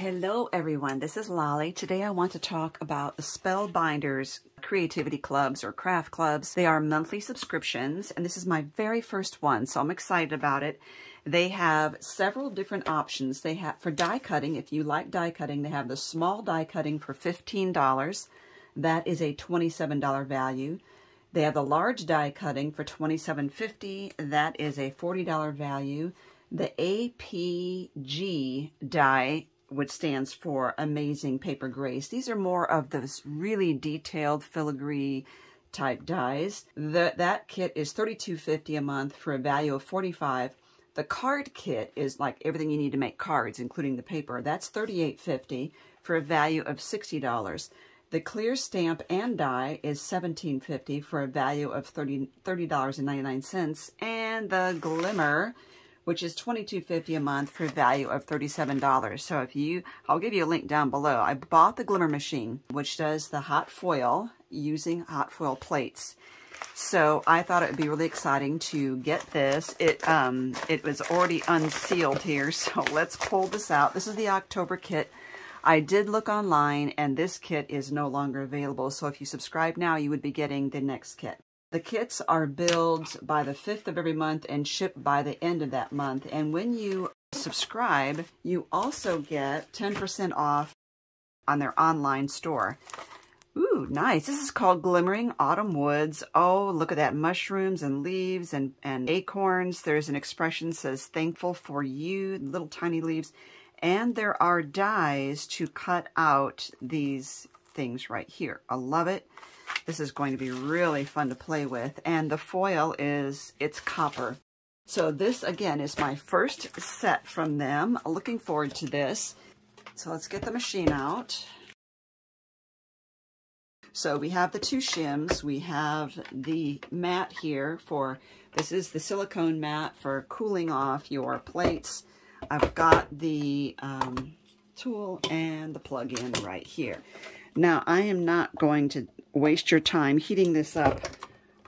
Hello everyone, this is Lolly. Today I want to talk about the Spellbinders creativity clubs or craft clubs. They are monthly subscriptions and this is my very first one, so I'm excited about it. They have several different options. They have for die cutting, if you like die cutting, they have the small die cutting for $15. That is a $27 value. They have the large die cutting for $27.50. That is a $40 value. The APG die which stands for Amazing Paper Grace. These are more of those really detailed filigree type dies. The, that kit is $32.50 a month for a value of 45 The card kit is like everything you need to make cards, including the paper. That's $38.50 for a value of $60. The clear stamp and die is $17.50 for a value of $30, $30.99. And the glimmer which is $22.50 a month for a value of $37. So if you, I'll give you a link down below. I bought the Glimmer machine, which does the hot foil using hot foil plates. So I thought it would be really exciting to get this. It um, it was already unsealed here, so let's pull this out. This is the October kit. I did look online, and this kit is no longer available. So if you subscribe now, you would be getting the next kit. The kits are billed by the 5th of every month and shipped by the end of that month. And when you subscribe, you also get 10% off on their online store. Ooh, nice. This is called Glimmering Autumn Woods. Oh, look at that. Mushrooms and leaves and, and acorns. There's an expression says, thankful for you, little tiny leaves. And there are dies to cut out these things right here. I love it. This is going to be really fun to play with. And the foil is, it's copper. So this, again, is my first set from them. Looking forward to this. So let's get the machine out. So we have the two shims. We have the mat here for, this is the silicone mat for cooling off your plates. I've got the um, tool and the plug-in right here. Now, I am not going to waste your time heating this up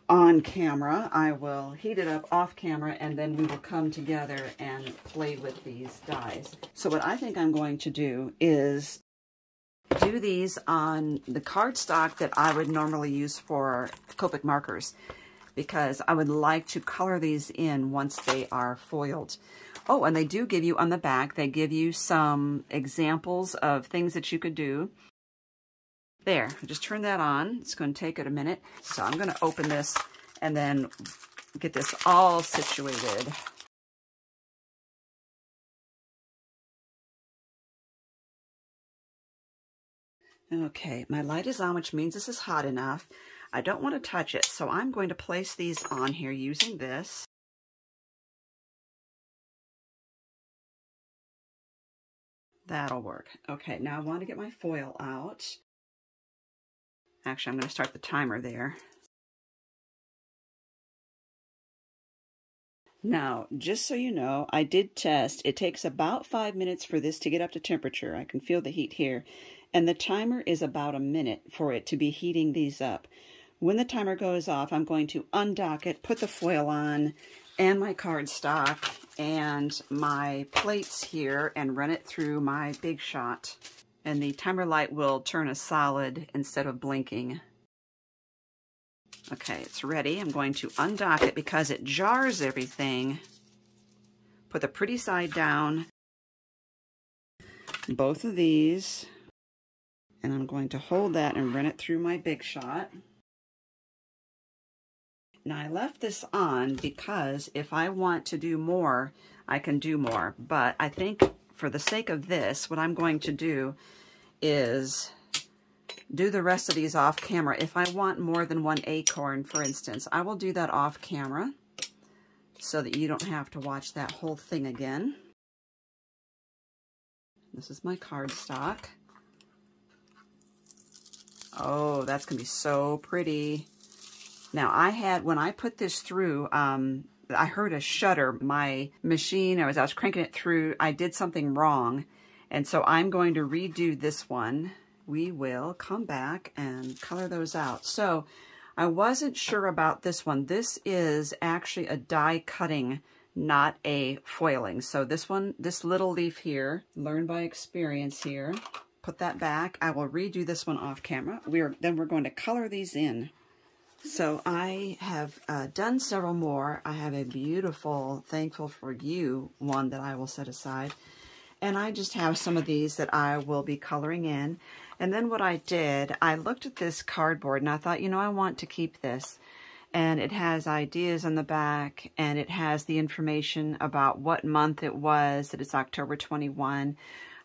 on camera. I will heat it up off camera and then we will come together and play with these dies. So what I think I'm going to do is do these on the cardstock that I would normally use for Copic markers because I would like to color these in once they are foiled. Oh, and they do give you on the back, they give you some examples of things that you could do. There, just turn that on. It's going to take it a minute. So I'm going to open this and then get this all situated. Okay, my light is on, which means this is hot enough. I don't want to touch it, so I'm going to place these on here using this. That'll work. Okay, now I want to get my foil out. Actually, I'm going to start the timer there. Now, just so you know, I did test. It takes about five minutes for this to get up to temperature. I can feel the heat here. And the timer is about a minute for it to be heating these up. When the timer goes off, I'm going to undock it, put the foil on, and my cardstock, and my plates here, and run it through my Big Shot and the timer light will turn a solid instead of blinking. Okay, it's ready. I'm going to undock it because it jars everything. Put the pretty side down. Both of these. And I'm going to hold that and run it through my Big Shot. Now I left this on because if I want to do more, I can do more. But I think for the sake of this, what I'm going to do is do the rest of these off camera. If I want more than one acorn, for instance, I will do that off camera so that you don't have to watch that whole thing again. This is my cardstock. Oh, that's going to be so pretty. Now, I had, when I put this through, um, I heard a shudder. My machine, I was, I was cranking it through, I did something wrong. And so I'm going to redo this one. We will come back and color those out. So I wasn't sure about this one. This is actually a die cutting not a foiling. So this one, this little leaf here, learn by experience here. Put that back. I will redo this one off camera. We are Then we're going to color these in. So I have uh, done several more. I have a beautiful Thankful for You one that I will set aside. And I just have some of these that I will be coloring in. And then what I did, I looked at this cardboard and I thought, you know, I want to keep this. And it has ideas on the back and it has the information about what month it was, that it's October 21,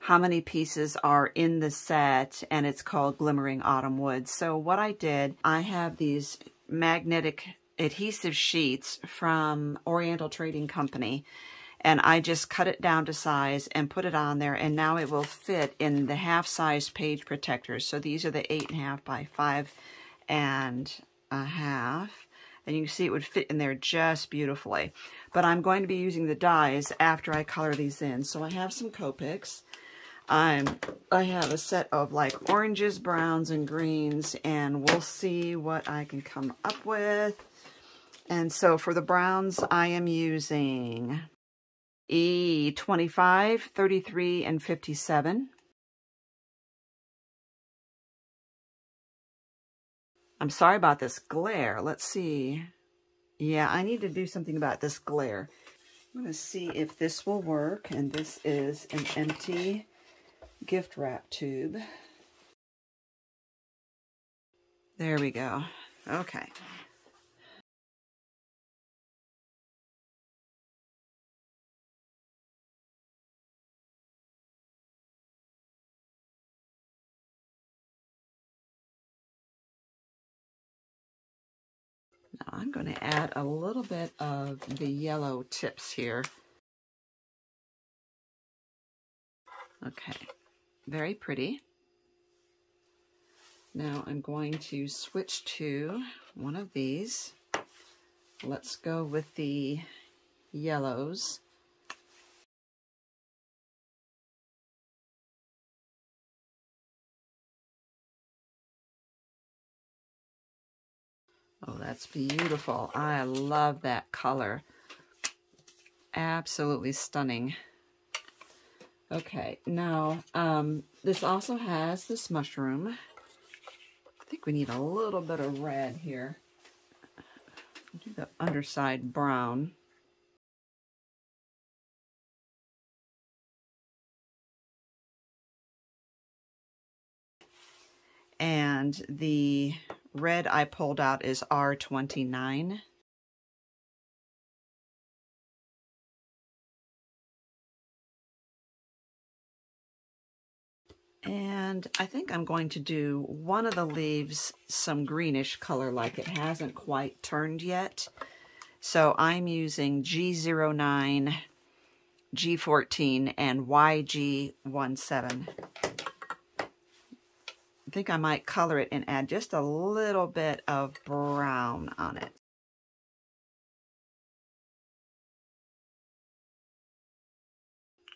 how many pieces are in the set, and it's called Glimmering Autumn Woods. So what I did, I have these magnetic adhesive sheets from Oriental Trading Company and I just cut it down to size and put it on there and now it will fit in the half size page protectors. So these are the eight and a half by five and a half and you can see it would fit in there just beautifully. But I'm going to be using the dies after I color these in. So I have some Copics. I'm, I have a set of like oranges, browns, and greens, and we'll see what I can come up with. And so for the browns, I am using E25, 33, and 57. I'm sorry about this glare. Let's see. Yeah, I need to do something about this glare. I'm going to see if this will work. And this is an empty gift wrap tube. There we go. Okay. Now I'm going to add a little bit of the yellow tips here. Okay, very pretty. Now I'm going to switch to one of these. Let's go with the yellows. Oh, that's beautiful. I love that color. Absolutely stunning. Okay, now um, this also has this mushroom. I think we need a little bit of red here. Do the underside brown. And the red I pulled out is R29. And I think I'm going to do one of the leaves some greenish color like it hasn't quite turned yet. So I'm using G09, G14, and YG17. I think I might color it and add just a little bit of brown on it.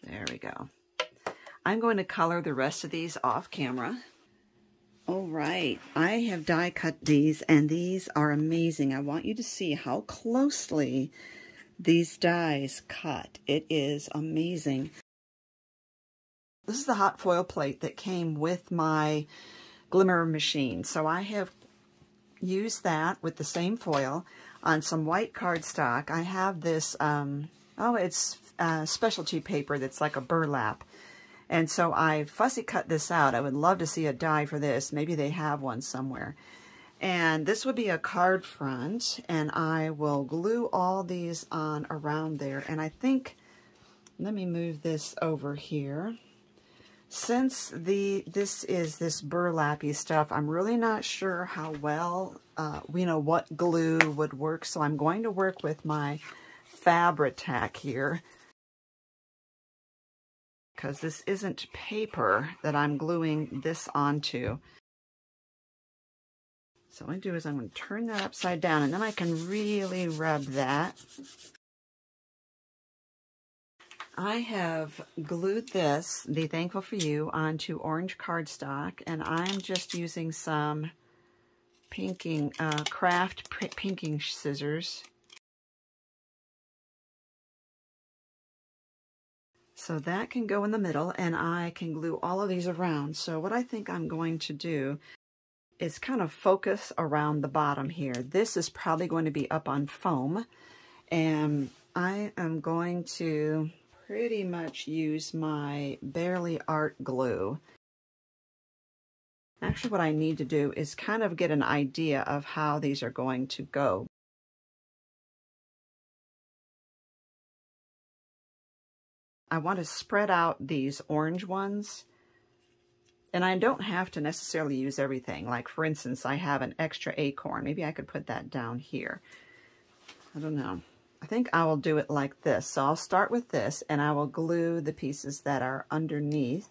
There we go. I'm going to color the rest of these off camera. All right, I have die cut these and these are amazing. I want you to see how closely these dies cut. It is amazing. This is the hot foil plate that came with my glimmer machine. So I have used that with the same foil on some white cardstock. I have this, um, oh, it's uh, specialty paper that's like a burlap. And so I fussy cut this out. I would love to see a die for this. Maybe they have one somewhere. And this would be a card front, and I will glue all these on around there. And I think, let me move this over here. Since the this is this burlappy stuff, I'm really not sure how well, uh, you know, what glue would work. So I'm going to work with my Fabri-Tac here because this isn't paper that I'm gluing this onto. So what I do is I'm going to turn that upside down and then I can really rub that. I have glued this, Be Thankful For You, onto orange cardstock and I'm just using some pinking, uh, craft pinking scissors So that can go in the middle and I can glue all of these around. So what I think I'm going to do is kind of focus around the bottom here. This is probably going to be up on foam and I am going to pretty much use my Bearly Art glue. Actually, what I need to do is kind of get an idea of how these are going to go. I want to spread out these orange ones. And I don't have to necessarily use everything. Like, for instance, I have an extra acorn. Maybe I could put that down here. I don't know. I think I will do it like this. So I'll start with this, and I will glue the pieces that are underneath.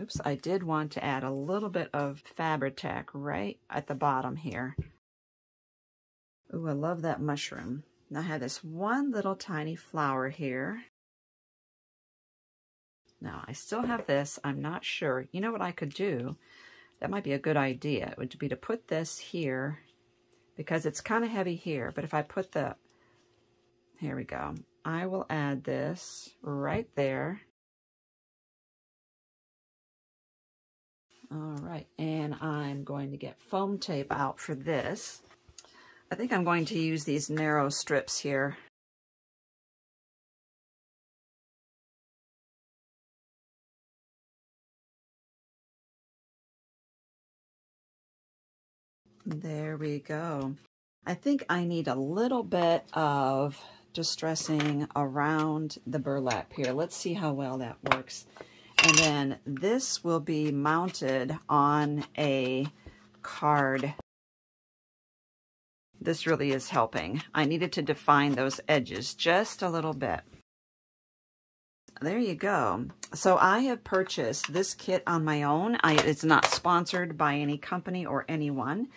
Oops, I did want to add a little bit of Fabri-Tac right at the bottom here. Ooh, I love that mushroom. Now I have this one little tiny flower here. Now, I still have this. I'm not sure. You know what I could do? That might be a good idea. It would be to put this here because it's kind of heavy here. But if I put the... Here we go. I will add this right there. All right, and I'm going to get foam tape out for this. I think I'm going to use these narrow strips here. There we go. I think I need a little bit of distressing around the burlap here. Let's see how well that works. And then this will be mounted on a card. This really is helping. I needed to define those edges just a little bit. There you go. So I have purchased this kit on my own. I, it's not sponsored by any company or anyone.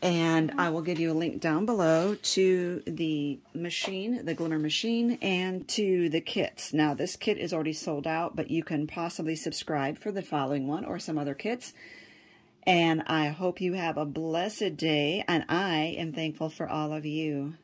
And I will give you a link down below to the machine, the Glimmer machine, and to the kits. Now, this kit is already sold out, but you can possibly subscribe for the following one or some other kits. And I hope you have a blessed day, and I am thankful for all of you.